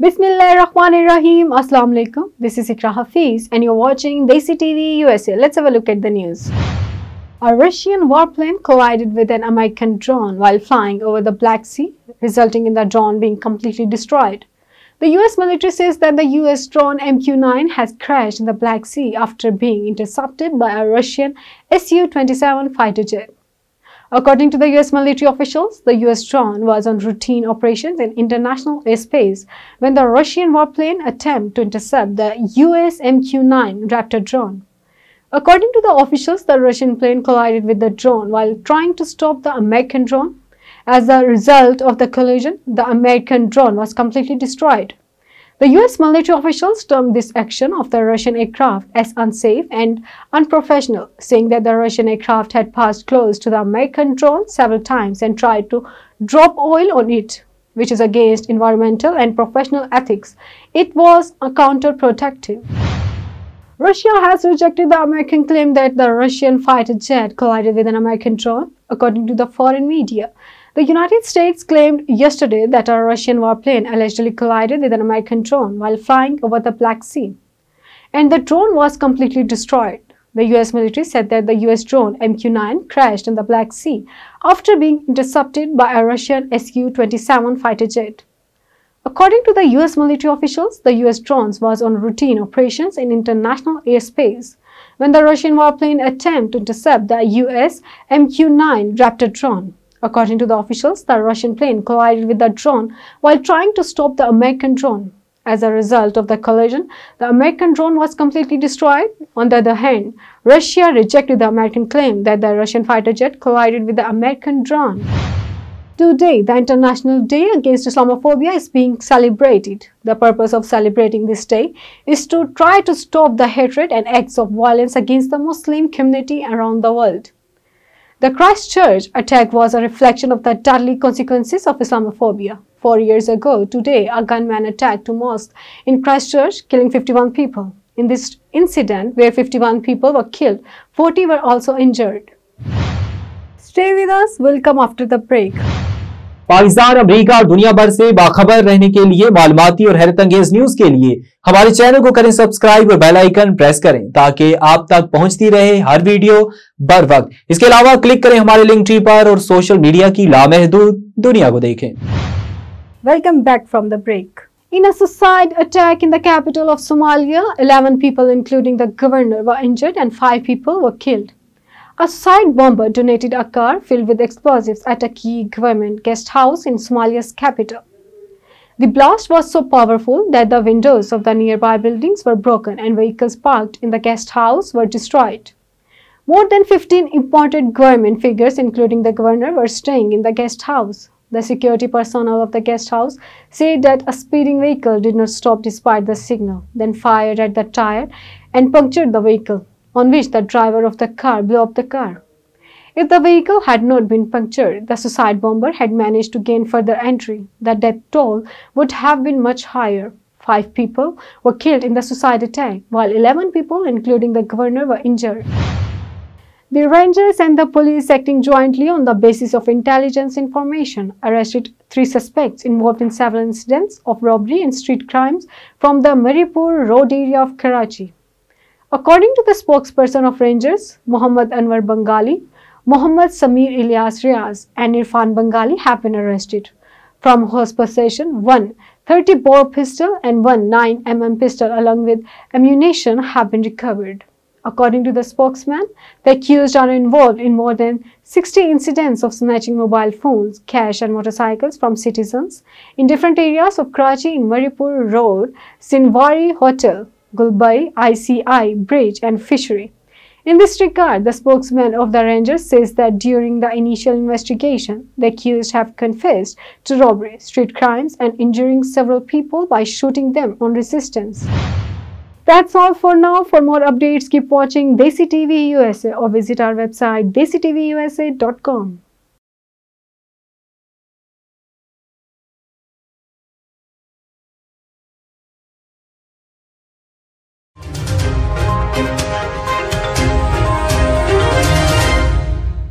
Bismillahirrahmanirrahim. Assalamu alaikum. This is Iqra Hafeez and you're watching Desi TV USA. Let's have a look at the news. A Russian warplane collided with an American drone while flying over the Black Sea, resulting in the drone being completely destroyed. The US military says that the US drone MQ-9 has crashed in the Black Sea after being intercepted by a Russian Su-27 fighter jet. According to the US military officials, the US drone was on routine operations in international airspace when the Russian warplane attempted to intercept the US MQ-9 Raptor drone. According to the officials, the Russian plane collided with the drone while trying to stop the American drone. As a result of the collision, the American drone was completely destroyed. The US military officials termed this action of the Russian aircraft as unsafe and unprofessional, saying that the Russian aircraft had passed close to the American drone several times and tried to drop oil on it, which is against environmental and professional ethics. It was a counterproductive. Russia has rejected the American claim that the Russian fighter jet collided with an American drone, according to the foreign media. The United States claimed yesterday that a Russian warplane allegedly collided with an American drone while flying over the Black Sea, and the drone was completely destroyed. The US military said that the US drone MQ-9 crashed in the Black Sea after being intercepted by a Russian Su-27 fighter jet. According to the US military officials, the US drones was on routine operations in international airspace when the Russian warplane attempted to intercept the US MQ-9 Raptor drone. According to the officials, the Russian plane collided with the drone while trying to stop the American drone. As a result of the collision, the American drone was completely destroyed. On the other hand, Russia rejected the American claim that the Russian fighter jet collided with the American drone. Today, the International Day Against Islamophobia is being celebrated. The purpose of celebrating this day is to try to stop the hatred and acts of violence against the Muslim community around the world. The Christchurch attack was a reflection of the deadly consequences of Islamophobia. Four years ago, today, a gunman attacked a mosque in Christchurch, killing 51 people. In this incident, where 51 people were killed, 40 were also injured. Stay with us, we'll come after the break. Pakistan अमरीका और दुनिया भर से बाखबर रहने के लिए मालूमती और हैरत अंगेज news के लिए हमारे चैनल को करें सब्सक्राइब और बेल आइकन प्रेस करें ताकि आप तक पहुँचती रहे हर वीडियो बर वक्त। इसके अलावा क्लिक करें हमारे लिंक ट्री पर और सोशल मीडिया की लामहदूद दुनिया को देखें। Welcome back from the break In a suicide attack in the capital of Somalia, 11 people including the governor were injured and 5 people were killed. A suicide bomber detonated a car filled with explosives at a key government guest house in Somalia's capital. The blast was so powerful that the windows of the nearby buildings were broken and vehicles parked in the guest house were destroyed. More than 15 important government figures, including the governor, were staying in the guest house. The security personnel of the guest house said that a speeding vehicle did not stop despite the signal, then fired at the tire and punctured the vehicle on which the driver of the car blew up the car. If the vehicle had not been punctured, the suicide bomber had managed to gain further entry. The death toll would have been much higher. Five people were killed in the suicide attack, while 11 people, including the governor, were injured. The Rangers and the police, acting jointly on the basis of intelligence information, arrested three suspects involved in several incidents of robbery and street crimes from the Mauripur Road area of Karachi. According to the spokesperson of Rangers, Muhammad Anwar Bengali, Muhammad Samir Ilyas Riaz and Irfan Bengali have been arrested. From horse possession, one 30 bore pistol and one 9 mm pistol along with ammunition have been recovered. According to the spokesman, the accused are involved in more than 60 incidents of snatching mobile phones, cash and motorcycles from citizens in different areas of Karachi in Mauripur Road, Shinwari Hotel, Gulbai, ICI, Bridge and Fishery. In this regard, the spokesman of the Rangers says that during the initial investigation, the accused have confessed to robbery, street crimes and injuring several people by shooting them on resistance. That's all for now. For more updates, keep watching Desi TV USA or visit our website desitvusa.com.